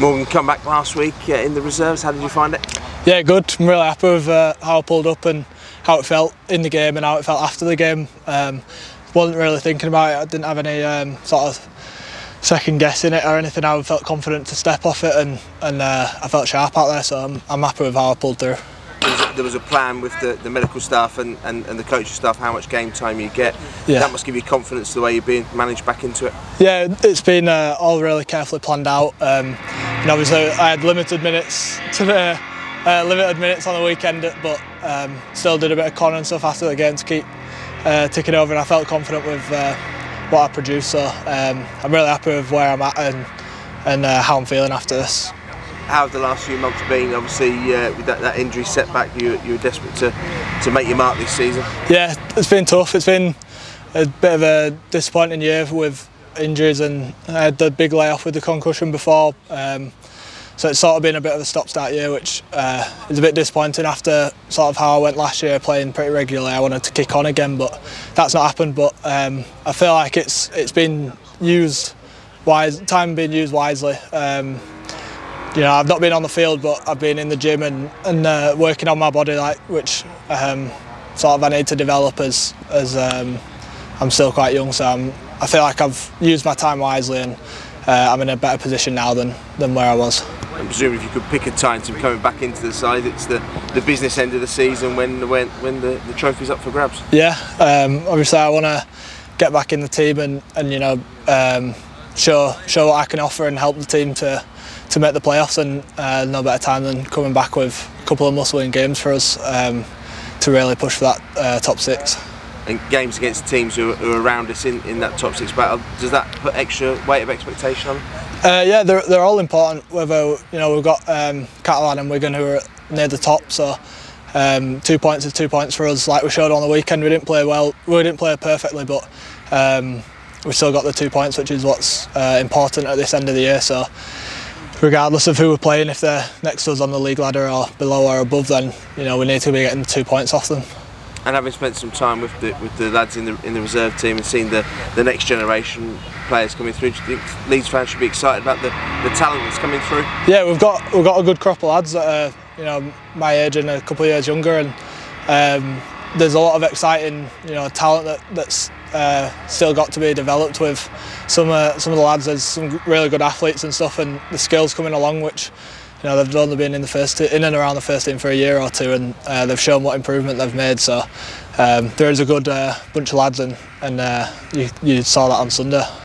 Morgan come back last week uh, in the reserves. How did you find it? Yeah, good. I'm really happy with uh, how I pulled up and how it felt in the game and how it felt after the game. Um, wasn't really thinking about it. I didn't have any um, sort of second guessing it or anything. I felt confident to step off it and, and uh, I felt sharp out there. So I'm, I'm happy with how I pulled through. There was a, there was a plan with the, the medical staff and, and, and the coaching staff how much game time you get. Yeah. That must give you confidence the way you're being managed back into it. Yeah, it's been uh, all really carefully planned out. Um, and obviously, I had limited minutes today, uh, limited minutes on the weekend, but um, still did a bit of con and stuff after the game to keep uh, ticking over. And I felt confident with uh, what I produced. So um, I'm really happy with where I'm at and and uh, how I'm feeling after this. How have the last few months been? Obviously, uh, with that, that injury setback, you, you were desperate to, to make your mark this season. Yeah, it's been tough. It's been a bit of a disappointing year with injuries, and I had the big layoff with the concussion before. Um, so it's sort of been a bit of a stop-start year, which uh, is a bit disappointing after sort of how I went last year, playing pretty regularly. I wanted to kick on again, but that's not happened. But um, I feel like it's it's been used wise, time being used wisely. Um, you know, I've not been on the field, but I've been in the gym and, and uh, working on my body, like which um, sort of I need to develop as as um, I'm still quite young. So I'm, I feel like I've used my time wisely and uh, I'm in a better position now than than where I was. And presumably, if you could pick a time to be coming back into the side, it's the, the business end of the season when when, when the, the trophy's up for grabs. Yeah, um, obviously I want to get back in the team and, and you know um, show show what I can offer and help the team to to make the playoffs and uh, no better time than coming back with a couple of must-win games for us um, to really push for that uh, top six. And games against teams who are, around us in, in that top six battle, does that put extra weight of expectation on? Uh, yeah, they're, they're all important. Whether you know we've got um, Catalan and Wigan who are near the top, so um, two points is two points for us. Like we showed on the weekend, we didn't play well, we didn't play perfectly, but um, we still got the two points, which is what's uh, important at this end of the year. So regardless of who we're playing, if they're next to us on the league ladder or below or above, then you know we need to be getting two points off them. And having spent some time with the with the lads in the in the reserve team and seeing the, the next generation players coming through, do you think Leeds fans should be excited about the, the talent that's coming through? Yeah, we've got we've got a good crop of lads that are you know my age and a couple of years younger, and um, there's a lot of exciting you know talent that, that's uh, still got to be developed with some uh, some of the lads. There's some really good athletes and stuff, and the skills coming along, which you know they've only been in the first in and around the first team for a year or two, and uh, they've shown what improvement they've made. So um, there is a good uh, bunch of lads, and and uh, you, you saw that on Sunday.